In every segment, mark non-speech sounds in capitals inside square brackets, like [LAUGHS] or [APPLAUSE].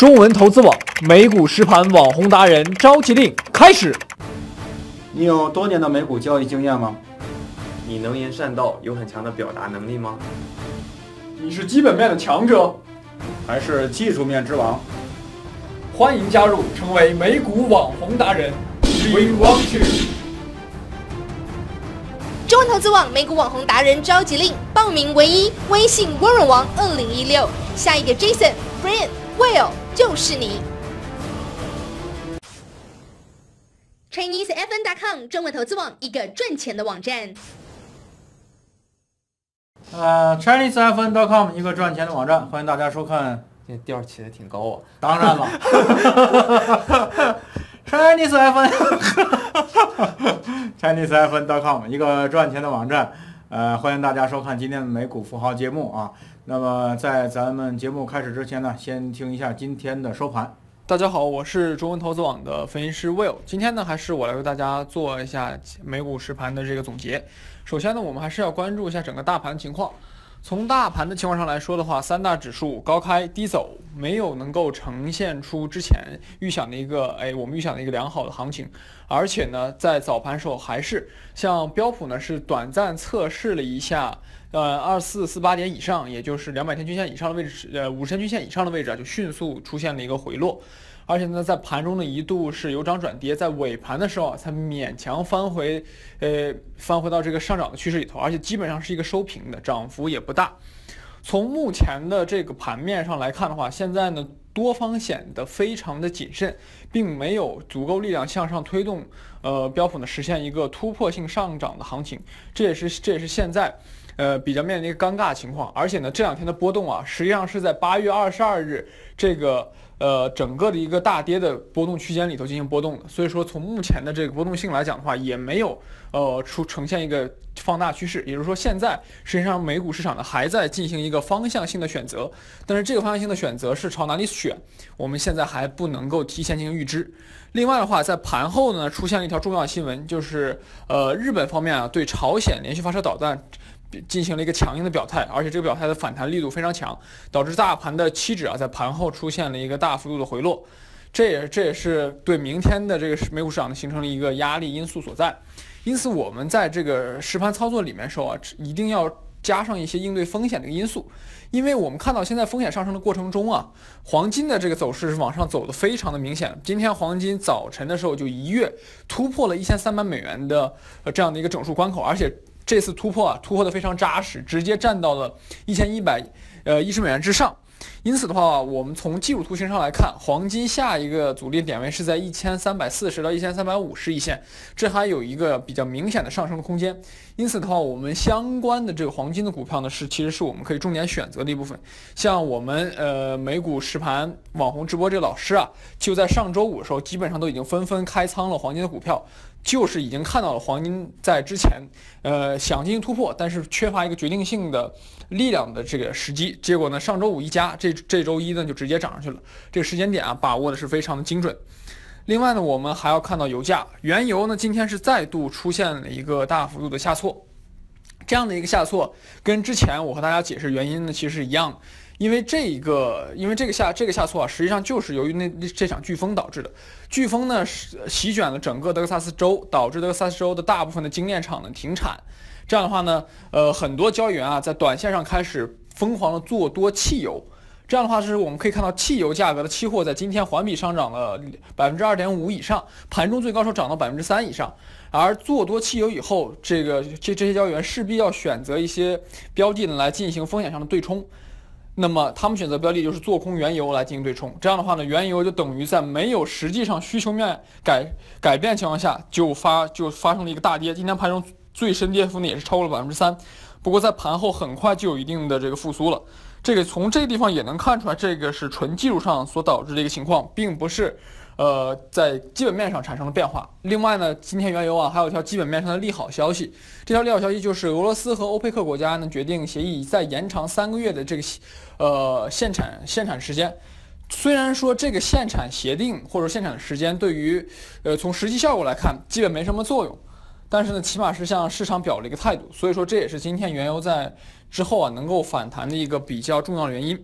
中文投资网美股实盘网红达人召集令开始。你有多年的美股交易经验吗？你能言善道，有很强的表达能力吗？你是基本面的强者，还是技术面之王？欢迎加入，成为美股网红达人。We want you。中文投资网美股网红达人召集令，报名唯一，微信温润王二零一六，下一个 Jason、Brian、Will 就是你。ChineseFN.com 中文投资网一个赚钱的网站。呃，ChineseFN.com 一个赚钱的网站，欢迎大家收看。这调起的挺高啊！当然了，[LAUGHS] ChineseFN，ChineseFN.com [LAUGHS] 一个赚钱的网站。呃，欢迎大家收看今天的美股富豪节目啊。那么在咱们节目开始之前呢，先听一下今天的收盘。大家好，我是中文投资网的分析师 Will。今天呢，还是我来为大家做一下美股实盘的这个总结。首先呢，我们还是要关注一下整个大盘情况。从大盘的情况上来说的话，三大指数高开低走，没有能够呈现出之前预想的一个，哎，我们预想的一个良好的行情。而且呢，在早盘时候还是像标普呢，是短暂测试了一下，呃，二四四八点以上，也就是两百天均线以上的位置，呃，五十天均线以上的位置啊，就迅速出现了一个回落。而且呢，在盘中呢一度是由涨转跌，在尾盘的时候啊才勉强翻回，呃，翻回到这个上涨的趋势里头，而且基本上是一个收平的，涨幅也不大。从目前的这个盘面上来看的话，现在呢多方显得非常的谨慎，并没有足够力量向上推动，呃，标普呢实现一个突破性上涨的行情，这也是这也是现在，呃，比较面临一个尴尬情况。而且呢，这两天的波动啊，实际上是在八月二十二日这个。呃，整个的一个大跌的波动区间里头进行波动的，所以说从目前的这个波动性来讲的话，也没有呃出呈现一个放大趋势，也就是说现在实际上美股市场呢还在进行一个方向性的选择，但是这个方向性的选择是朝哪里选，我们现在还不能够提前进行预知。另外的话，在盘后呢出现了一条重要新闻，就是呃日本方面啊对朝鲜连续发射导弹。进行了一个强硬的表态，而且这个表态的反弹力度非常强，导致大盘的期指啊在盘后出现了一个大幅度的回落，这也这也是对明天的这个美股市场形成了一个压力因素所在。因此，我们在这个实盘操作里面时候啊，一定要加上一些应对风险的因素，因为我们看到现在风险上升的过程中啊，黄金的这个走势是往上走的非常的明显。今天黄金早晨的时候就一跃突破了一千三百美元的呃这样的一个整数关口，而且。这次突破啊，突破的非常扎实，直接站到了一千一百，呃一十美元之上。因此的话，我们从技术图形上来看，黄金下一个阻力点位是在一千三百四十到一千三百五十一线，这还有一个比较明显的上升的空间。因此的话，我们相关的这个黄金的股票呢，是其实是我们可以重点选择的一部分。像我们呃美股实盘网红直播这个老师啊，就在上周五的时候，基本上都已经纷纷开仓了黄金的股票。就是已经看到了黄金在之前，呃，想进行突破，但是缺乏一个决定性的力量的这个时机。结果呢，上周五一加，这这周一呢就直接涨上去了。这个时间点啊，把握的是非常的精准。另外呢，我们还要看到油价，原油呢今天是再度出现了一个大幅度的下挫，这样的一个下挫跟之前我和大家解释原因呢其实是一样。因为这一个，因为这个下这个下挫啊，实际上就是由于那这场飓风导致的。飓风呢是席卷了整个德克萨斯州，导致德克萨斯州的大部分的精炼厂呢停产。这样的话呢，呃，很多交易员啊在短线上开始疯狂的做多汽油。这样的话是我们可以看到汽油价格的期货在今天环比上涨了百分之二点五以上，盘中最高时候涨到百分之三以上。而做多汽油以后，这个这这些交易员势必要选择一些标的呢来进行风险上的对冲。那么他们选择标的就是做空原油来进行对冲，这样的话呢，原油就等于在没有实际上需求面改改变情况下就发就发生了一个大跌。今天盘中最深跌幅呢也是超过了百分之三，不过在盘后很快就有一定的这个复苏了。这个从这个地方也能看出来，这个是纯技术上所导致的一个情况，并不是。呃，在基本面上产生了变化。另外呢，今天原油啊还有一条基本面上的利好消息。这条利好消息就是俄罗斯和欧佩克国家呢决定协议再延长三个月的这个呃限产限产时间。虽然说这个限产协定或者限产时间对于呃从实际效果来看基本没什么作用，但是呢起码是向市场表了一个态度。所以说这也是今天原油在之后啊能够反弹的一个比较重要的原因。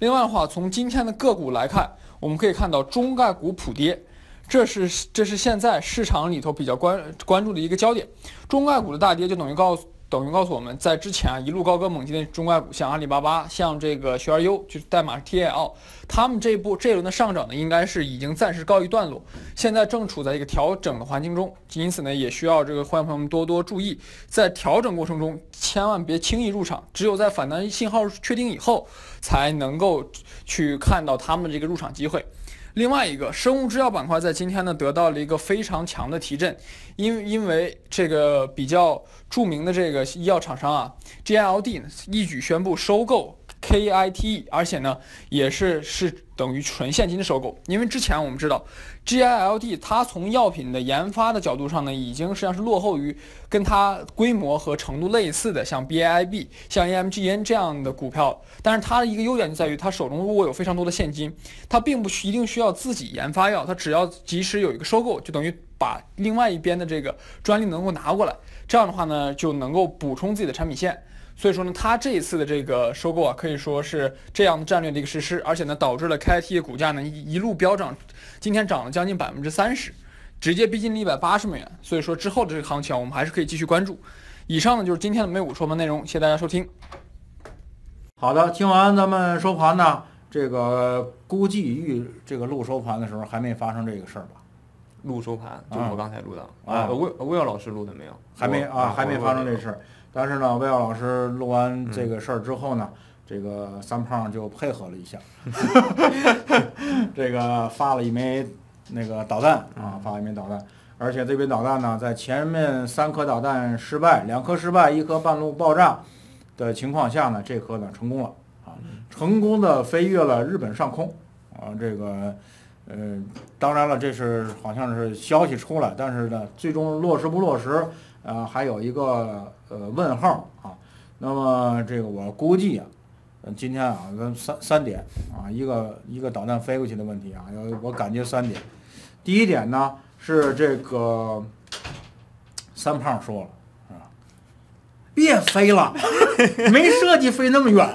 另外的话，从今天的个股来看。我们可以看到中概股普跌，这是这是现在市场里头比较关关注的一个焦点。中概股的大跌就等于告诉。等于告诉我们在之前啊一路高歌猛进的中概股，像阿里巴巴，像这个学而优，就是代码是 TAL，他们这波这一轮的上涨呢，应该是已经暂时告一段落，现在正处在一个调整的环境中，因此呢，也需要这个欢迎朋友们多多注意，在调整过程中千万别轻易入场，只有在反弹信号确定以后，才能够去看到他们这个入场机会。另外一个生物制药板块在今天呢得到了一个非常强的提振，因因为这个比较著名的这个医药厂商啊，GILD 一举宣布收购。KIT，而且呢，也是是等于纯现金的收购，因为之前我们知道，GILD 它从药品的研发的角度上呢，已经实际上是落后于跟它规模和程度类似的像 BIB、像 AMGN 这样的股票，但是它的一个优点就在于它手中握有非常多的现金，它并不需一定需要自己研发药，它只要及时有一个收购，就等于把另外一边的这个专利能够拿过来，这样的话呢，就能够补充自己的产品线。所以说呢，它这一次的这个收购啊，可以说是这样的战略的一个实施，而且呢，导致了 KIT 的股价呢一一路飙涨，今天涨了将近百分之三十，直接逼近了一百八十美元。所以说之后的这个行情，我们还是可以继续关注。以上呢就是今天的美股收盘内容，谢谢大家收听。好的，听完咱们收盘呢，这个估计预这个录收盘的时候还没发生这个事儿吧？录收盘，就是我刚才录的啊呃，魏魏耀老师录的没有？还没啊，还没发生这。事儿。但是呢，魏耀老师录完这个事儿之后呢，这个三胖就配合了一下，[LAUGHS] 这个发了一枚那个导弹啊，发了一枚导弹，而且这枚导弹呢，在前面三颗导弹失败，两颗失败，一颗半路爆炸的情况下呢，这颗呢成功了啊，成功的飞越了日本上空啊，这个。呃，当然了，这是好像是消息出来，但是呢，最终落实不落实，呃，还有一个呃问号啊。那么这个我估计啊，今天啊，咱三三点啊，一个一个导弹飞过去的问题啊，有我感觉三点。第一点呢是这个三胖说了啊，别飞了，[LAUGHS] 没设计飞那么远，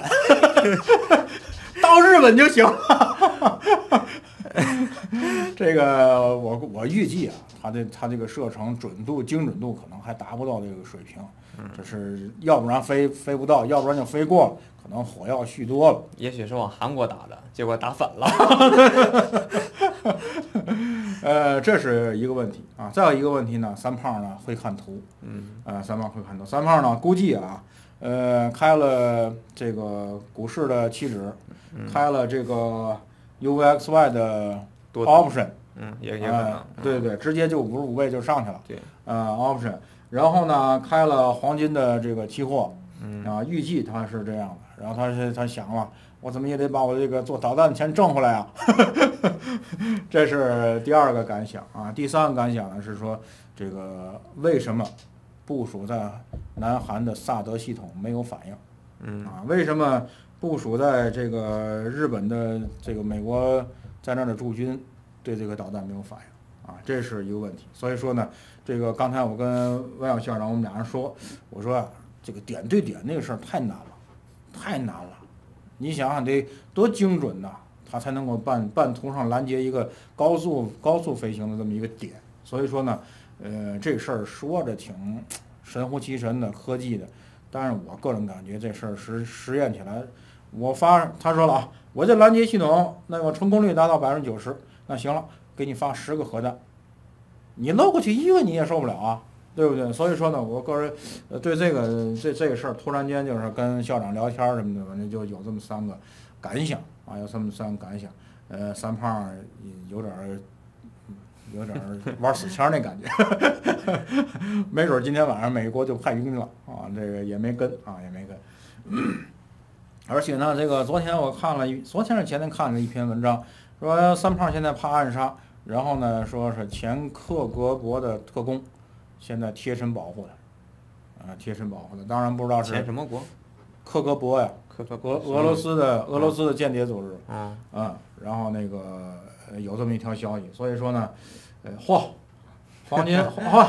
[LAUGHS] 到日本就行。这个我我预计啊，它的它这个射程准度精准度可能还达不到这个水平，就是要不然飞飞不到，要不然就飞过了，可能火药蓄多了。也许是往韩国打的，结果打反了。[LAUGHS] 呃，这是一个问题啊。再有一个问题呢，三胖呢会看图，嗯，呃，三胖会看图。三胖呢估计啊，呃，开了这个股市的期指，开了这个 UVXY 的多 option，嗯，也也可能呃。对对，直接就五十五倍就上去了。对，呃，option，然后呢，开了黄金的这个期货，嗯啊，预计他是这样的，然后他是他想了，我怎么也得把我这个做导弹的钱挣回来啊，[LAUGHS] 这是第二个感想啊。第三个感想呢是说，这个为什么部署在南韩的萨德系统没有反应？嗯啊，为什么部署在这个日本的这个美国在那儿的驻军对这个导弹没有反应？啊，这是一个问题。所以说呢，这个刚才我跟温晓校长我们俩人说，我说啊，这个点对点那个事儿太难了，太难了。你想想得多精准呐，它才能够半半途上拦截一个高速高速飞行的这么一个点。所以说呢，呃，这事儿说着挺神乎其神的科技的，但是我个人感觉这事儿实实验起来，我发他说了啊，我这拦截系统那个成功率达到百分之九十，那行了，给你发十个核弹，你漏过去一个你也受不了啊，对不对？所以说呢，我个人呃对这个这这个事儿，突然间就是跟校长聊天儿什么的，反正就有这么三个感想啊，有这么三个感想。呃，三胖儿有点儿有点儿 [LAUGHS] 玩死枪那感觉，[LAUGHS] 没准儿今天晚上美国就派兵了啊，这个也没跟啊，也没跟。而且呢，这个昨天我看了一，昨天是前天看了一篇文章，说三胖现在怕暗杀，然后呢，说是前克格勃的特工，现在贴身保护他，啊，贴身保护他。当然不知道是前什么国？克格勃呀，克格俄俄罗斯的俄罗斯的间谍组织，嗯，啊，然后那个呃有这么一条消息，所以说呢，呃，嚯，黄金，嚯，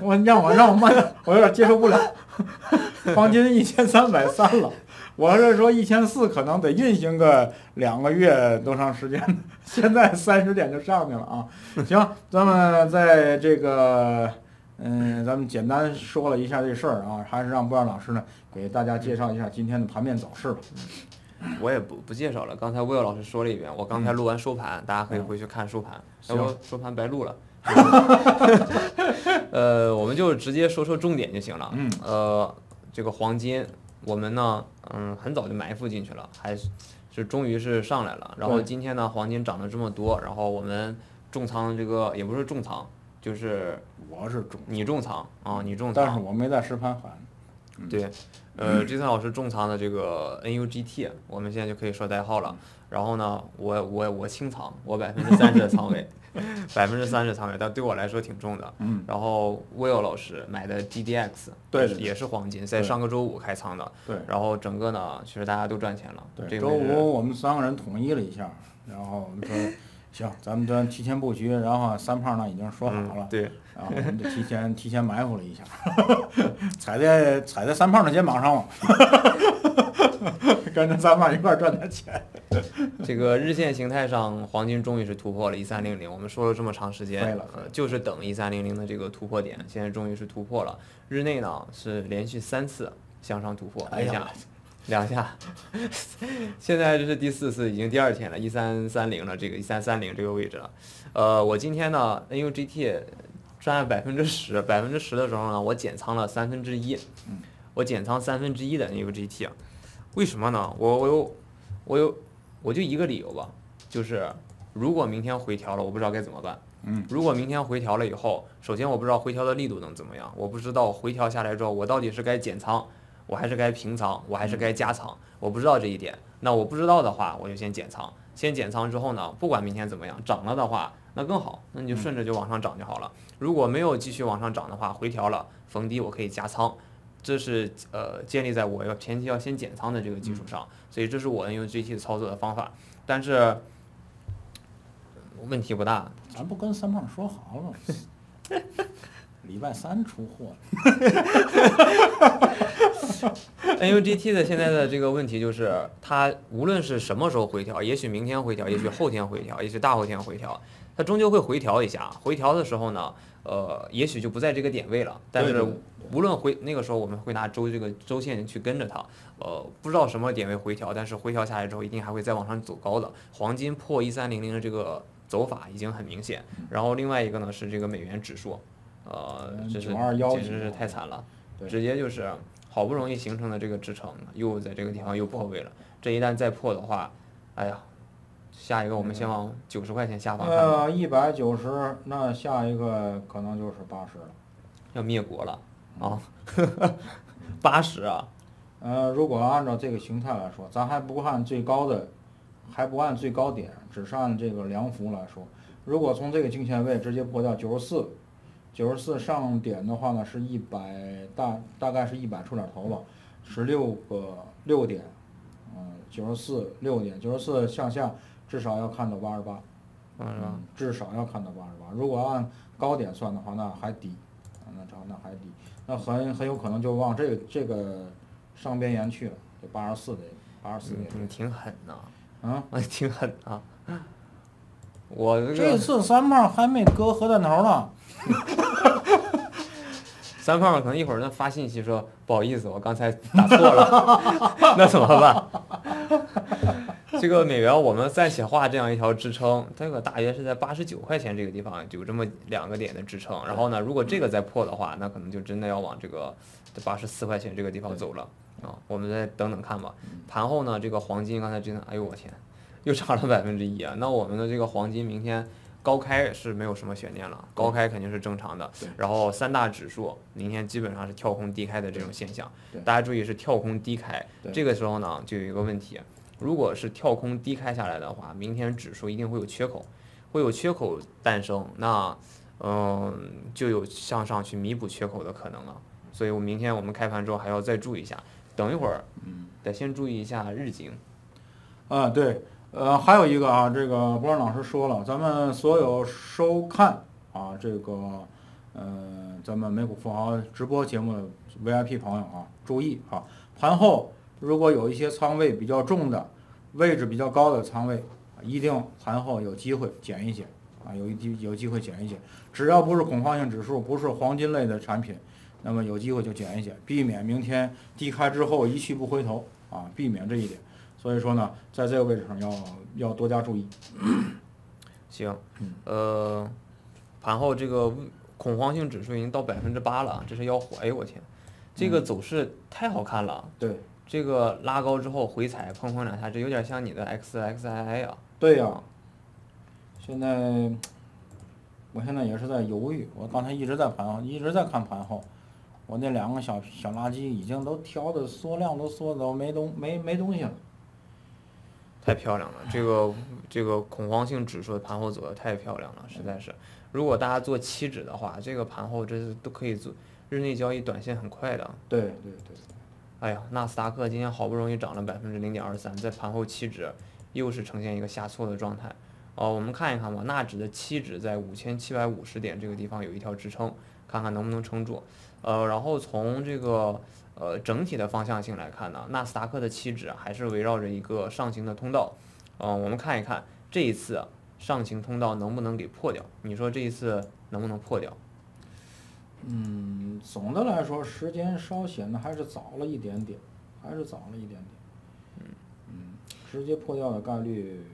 我让我让我慢，我有点接受不了，黄金一千三百三了，我是说一千四可能得运行个两个月多长时间，[LAUGHS] 现在三十点就上去了啊。行，咱们在这个嗯，咱们简单说了一下这事儿啊，还是让波尔老师呢给大家介绍一下今天的盘面走势吧。我也不不介绍了，刚才魏老师说了一遍，我刚才录完收盘，大家可以回去看收盘，要不收盘白录了。[LAUGHS] 呃，我们就直接说说重点就行了。嗯。呃，这个黄金，我们呢，嗯，很早就埋伏进去了，还是是终于是上来了。然后今天呢，黄金涨了这么多，然后我们重仓这个也不是重仓，就是我是重，你重仓啊，你重仓。但是我没在实盘喊。对，呃，Jason 老师重仓的这个 NUGT，我们现在就可以说代号了。然后呢，我我我清仓，我百分之三十的仓位，[LAUGHS] 百分之三十仓位，但对我来说挺重的。嗯。然后 Will 老师买的 GDX，对，也是黄金，在上个周五开仓的。对。然后整个呢，其实大家都赚钱了。对。周五我们三个人统一了一下，然后我们说，行，咱们这提前布局，然后三胖呢已经说好了。对。然后我们就提前提前埋伏了一下，[LAUGHS] 踩在踩在三胖的肩膀上了，跟着三胖一块赚点钱。[LAUGHS] 这个日线形态上，黄金终于是突破了一三零零。我们说了这么长时间，呃，就是等一三零零的这个突破点，现在终于是突破了。日内呢是连续三次向上突破，一下、两下，现在这是第四次，已经第二天了，一三三零了，这个一三三零这个位置了。呃，我今天呢，NUGT。赚百分之十，百分之十的时候呢，我减仓了三分之一，我减仓三分之一的 NUGT，为什么呢？我我有我有我就一个理由吧，就是如果明天回调了，我不知道该怎么办。嗯，如果明天回调了以后，首先我不知道回调的力度能怎么样，我不知道回调下来之后，我到底是该减仓，我还是该平仓，我还是该加仓，我不知道这一点。那我不知道的话，我就先减仓，先减仓之后呢，不管明天怎么样，涨了的话。那更好，那你就顺着就往上涨就好了。如果没有继续往上涨的话，回调了逢低我可以加仓，这是呃建立在我要前期要先减仓的这个基础上，所以这是我用 GT 操作的方法。但是问题不大，咱不跟三胖说好了，[LAUGHS] 礼拜三出货。NUGT 的现在的这个问题就是，它无论是什么时候回调，也许明天回调，也许后天回调，也许大后天回调。它终究会回调一下，回调的时候呢，呃，也许就不在这个点位了。但是无论回那个时候，我们会拿周这个周线去跟着它，呃，不知道什么点位回调，但是回调下来之后，一定还会再往上走高的。黄金破一三零零的这个走法已经很明显。然后另外一个呢是这个美元指数，呃，这是简直是太惨了，直接就是好不容易形成的这个支撑，又在这个地方又破位了。这一旦再破的话，哎呀。下一个我们先往九十块钱下方看。呃，一百九十，那下一个可能就是八十了，要灭国了啊！[LAUGHS] 八十啊！呃，如果按照这个形态来说，咱还不按最高的，还不按最高点，只是按这个量幅来说，如果从这个颈线位直接破掉九十四，九十四上点的话呢，是一百大大概是一百出点头吧，十六个六点，嗯，九十四六点，九十四向下。至少要看到八十八，嗯，至少要看到八十八。如果按高点算的话，那还低，那差那还低，那很很有可能就往这个这个上边沿去了，就八十四的八十四点。你挺狠呐，啊，挺狠啊！[LAUGHS] 我这次三胖还没割核弹头呢。[LAUGHS] 三胖可能一会儿他发信息说不好意思，我刚才打错了，[LAUGHS] 那怎么办？[LAUGHS] 这个美元我们暂且画这样一条支撑，这个大约是在八十九块钱这个地方有这么两个点的支撑。然后呢，如果这个再破的话，那可能就真的要往这个八十四块钱这个地方走了啊。我们再等等看吧。盘后呢，这个黄金刚才真的，哎呦我天，又差了百分之一啊。那我们的这个黄金明天高开是没有什么悬念了，高开肯定是正常的。然后三大指数明天基本上是跳空低开的这种现象，大家注意是跳空低开。这个时候呢，就有一个问题。如果是跳空低开下来的话，明天指数一定会有缺口，会有缺口诞生，那嗯就有向上去弥补缺口的可能了。所以我明天我们开盘之后还要再注意一下，等一会儿，嗯，得先注意一下日经。啊，对，呃，还有一个啊，这个博然老师说了，咱们所有收看啊这个呃咱们美股富豪直播节目的 VIP 朋友啊，注意啊，盘后。如果有一些仓位比较重的、位置比较高的仓位，一定盘后有机会减一减啊，有一机有机会减一减。只要不是恐慌性指数，不是黄金类的产品，那么有机会就减一减，避免明天低开之后一去不回头啊，避免这一点。所以说呢，在这个位置上要要多加注意。[CLEARS THROAT] 行嗯，呃，盘后这个恐慌性指数已经到百分之八了，这是要火！哎呦我天，这个走势太好看了。对这个拉高之后回踩砰砰两下，这有点像你的 XXII 啊。对呀、现在我现在也是在犹豫，我刚才一直在盘后，一直在看盘后，我那两个小小垃圾已经都调的缩量都缩到没东没没东西了。太漂亮了，这个这个恐慌性指数的盘后走的太漂亮了，实在是。如果大家做期指的话，这个盘后这是都可以做日内交易，短线很快的。对对对，哎呀，纳斯达克今天好不容易涨了百分之零点二三，在盘后期指又是呈现一个下挫的状态。哦，我们看一看吧，纳指的期指在五千七百五十点这个地方有一条支撑，看看能不能撑住。呃，然后从这个呃整体的方向性来看呢，纳斯达克的期指还是围绕着一个上行的通道。嗯、我们看一看这一次上行通道能不能给破掉？你说这一次能不能破掉？嗯，总的来说时间稍显得还是早了一点点，还是早了一点点。嗯嗯直接破掉的概率，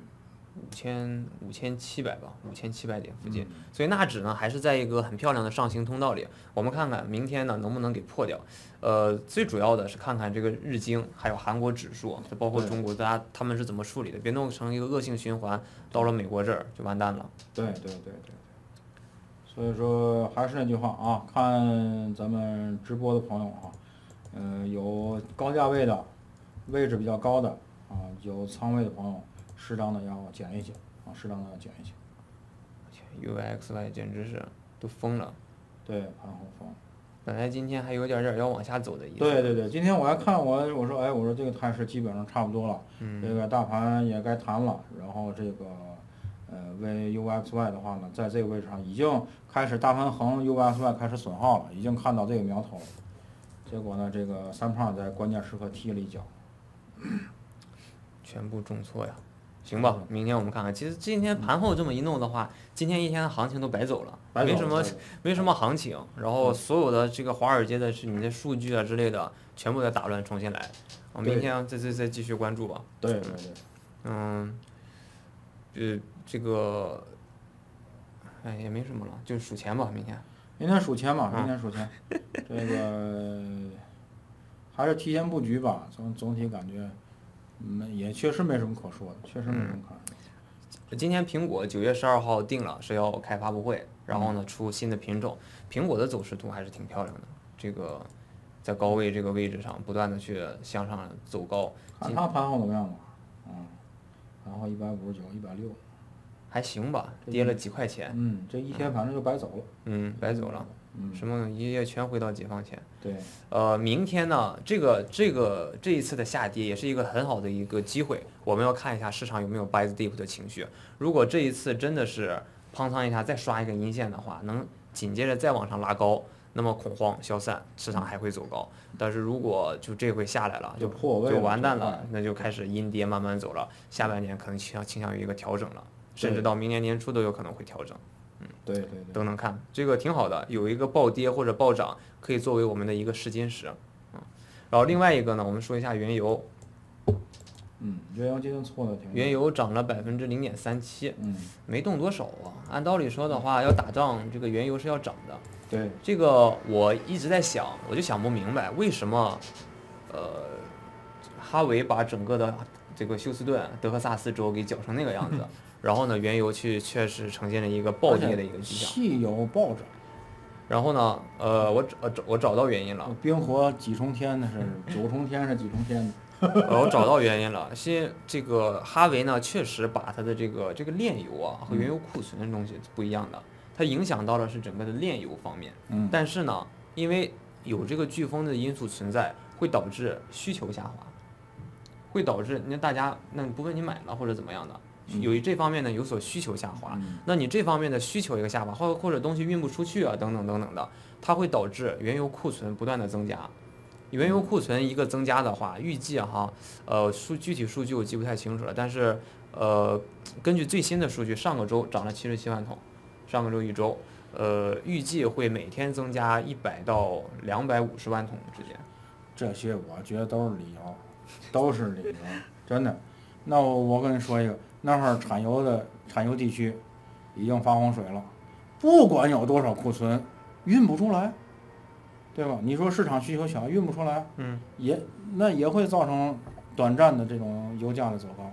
五千五千七百吧，五千七百点附近。嗯所以纳指呢还是在一个很漂亮的上行通道里，我们看看明天呢能不能给破掉。呃，最主要的是看看这个日经还有韩国指数，就包括中国，大家他们是怎么处理的，别弄成一个恶性循环，到了美国这儿就完蛋了。对对对对对。所以说还是那句话啊，看咱们直播的朋友啊，嗯、有高价位的，位置比较高的啊，有仓位的朋友，适当的要减一减啊，适当的要减一减。UXY 简直是都疯了，对，盘后风。本来今天还有点点要往下走的意思。对对对，今天我还看我我说哎，我说这个态势基本上差不多了，嗯这个大盘也该弹了，然后这个呃 VUXY 的话呢，在这个位置上已经开始大盘横 UXY 开始损耗了，已经看到这个苗头了。结果呢，这个三胖在关键时刻踢了一脚。全部重挫呀。行吧，明天我们看看。其实今天盘后这么一弄的话，今天一天的行情都白走了，没什么没什么行情。然后所有的这个华尔街的是你的数据啊之类的，全部再打乱重新来。我，明天再再再继续关注吧。对对对，嗯，呃，这个，哎，也没什么了，就数钱吧，明天。明天数钱吧，啊明天数钱。[LAUGHS] 这个还是提前布局吧，总总体感觉，嗯，也确实没什么可说的，确实没什么可说的。今天苹果九月十二号定了是要开发布会，然后嗯呢出新的品种。苹果的走势图还是挺漂亮的，这个在高位这个位置上不断的去向上走高，看它盘后怎么样吧，嗯，盘后一百五十九、一百六，还行吧，跌了几块钱，嗯，这一天反正就白走了，嗯，白走了，嗯，什么一夜全回到解放前。对，呃，明天呢，这个这个这一次的下跌也是一个很好的一个机会，我们要看一下市场有没有 buy the dip 的情绪。如果这一次真的是砰仓一下再刷一个阴线的话，能紧接着再往上拉高，那么恐慌消散，市场还会走高。但是如果就这回下来了，就就破位就完蛋了，那就开始阴跌慢慢走了，下半年可能倾向倾向于一个调整了，甚至到明年年初都有可能会调整。对对对，都能看，这个挺好的，有一个暴跌或者暴涨，可以作为我们的一个试金石。嗯，然后另外一个呢，我们说一下原油，嗯，原油今天错的挺，原，油涨了百分之零点三七，嗯，没动多少啊。按道理说的话，要打仗，这个原油是要涨的。对，这个我一直在想，我就想不明白为什么，呃，哈维把整个的这个休斯顿、德克萨斯州给搅成那个样子，[LAUGHS] 然后呢，原油去确实呈现了一个暴跌的一个迹象。汽油暴涨，然后呢，呃，我找我找我找到原因了。冰火几重天那是九重天是几重天的，[LAUGHS] 呃，我找到原因了。先这个哈维呢，确实把它的这个这个炼油啊和原油库存的东西是不一样的，它影响到了是整个的炼油方面。嗯，但是呢，因为有这个飓风的因素存在，会导致需求下滑，会导致那大家那不问你买了或者怎么样的，有这方面呢有所需求下滑。嗯那你这方面的需求一个下滑，或或者东西运不出去啊，等等等等的，它会导致原油库存不断的增加。原油库存一个增加的话，预计哈，呃，数具体数据我记不太清楚了，但是呃，根据最新的数据，上个周涨了七十七万桶，上个周一周，呃，预计会每天增加一百到两百五十万桶之间。这些我觉得都是理由，都是理由，真的。那我我跟你说一个，那会儿产油的产油地区已经发洪水了，不管有多少库存，运不出来，对吧？你说市场需求小，运不出来，嗯，也那也会造成短暂的这种油价的走高，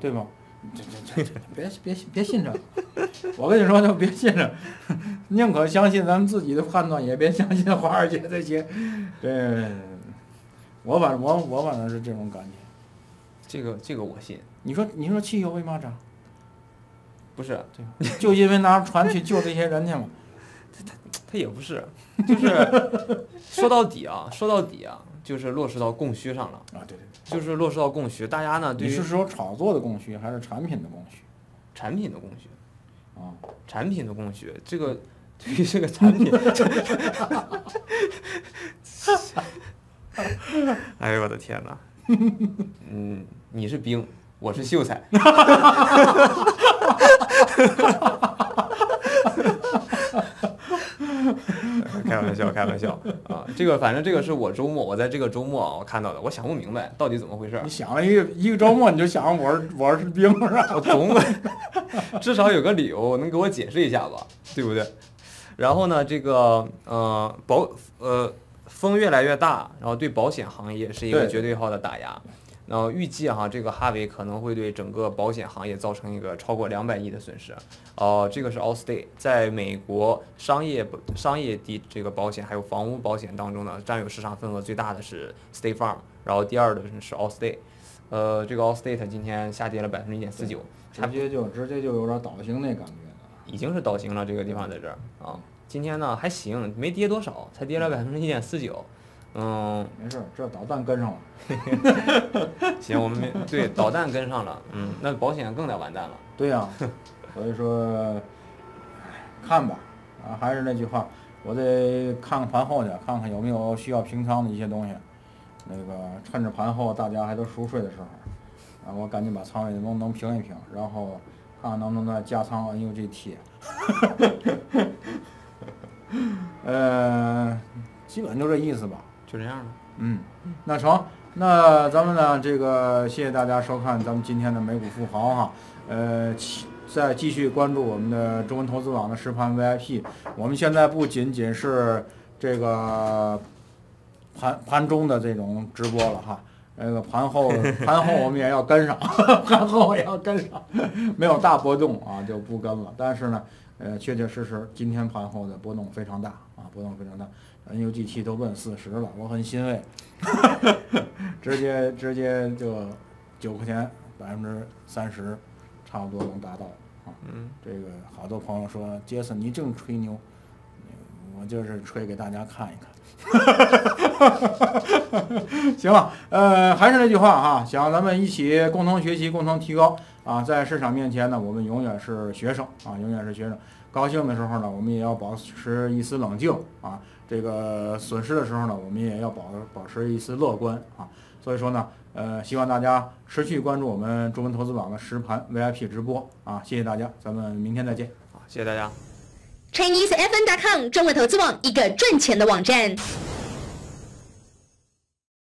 对吧？这这这这别别别信这个，我跟你说就别信这个，[LAUGHS] 宁可相信咱们自己的判断，也别相信华尔街这些，对。我反我我反正是这种感觉。这个这个我信。你说你说汽油为嘛涨？不是，对，[LAUGHS] 就因为拿船去救这些人去嘛。[LAUGHS] 他他他也不是，就是 [LAUGHS] 说到底啊，说到底啊，就是落实到供需上了。啊，对对。就是落实到供需，大家呢对？你是说炒作的供需还是产品的供需？产品的供需。啊，产品的供需，这个对于这个产品。哎呦我的天哪！嗯，你是兵，我是秀才。[LAUGHS] 开玩笑，开玩笑啊！这个反正这个是我周末，我在这个周末啊，我看到的，我想不明白到底怎么回事。你想了一个一个周末，你就想我是我是兵是吧？[LAUGHS] 我总至少有个理由能给我解释一下吧，对不对？然后呢，这个呃保呃。风越来越大，然后对保险行业是一个绝对号的打压。然后预计哈，这个哈维可能会对整个保险行业造成一个超过两百亿的损失。哦，这个是 Allstate，在美国商业商业地这个保险还有房屋保险当中呢，占有市场份额最大的是 State Farm，然后第二的是 Allstate。呃，这个 Allstate 今天下跌了百分之一点四九，直接就直接就有点倒行那感觉已经是倒行了，这个地方在这儿啊。今天呢还行，没跌多少，才跌了百分之一点四九，嗯，没事，这导弹跟上了。[LAUGHS] 行，我们没对导弹跟上了，嗯，那保险更得完蛋了。对呀，所以说，看吧，啊，还是那句话，我得看看盘后去，看看有没有需要平仓的一些东西。那个趁着盘后大家还都熟睡的时候，啊，我赶紧把仓位能能平一平，然后看看能不能再加仓 NUGT。[LAUGHS] 呃，基本就这意思吧，就这样了。嗯，那成，那咱们呢，这个谢谢大家收看咱们今天的美股富豪哈。呃，再继续关注我们的中文投资网的实盘 VIP。我们现在不仅仅是这个盘盘中的这种直播了哈，那个盘后 [LAUGHS] 盘后我们也要跟上，[LAUGHS] 盘后也要跟上，没有大波动啊就不跟了。但是呢。呃，确确实实，今天盘后的波动非常大啊，波动非常大，NUGT 都奔四十了，我很欣慰，[LAUGHS] 直接直接就九块钱，百分之三十，差不多能达到啊。嗯，这个好多朋友说，杰森你净吹牛，我就是吹给大家看一看。[LAUGHS] 行了，呃，还是那句话哈，想咱们一起共同学习，共同提高。啊，在市场面前呢，我们永远是学生啊，永远是学生。高兴的时候呢，我们也要保持一丝冷静啊。这个损失的时候呢，我们也要保保持一丝乐观啊。所以说呢，呃，希望大家持续关注我们中文投资网的实盘 VIP 直播啊。谢谢大家，咱们明天再见。好，谢谢大家。ChineseFN.com 中文投资网，一个赚钱的网站。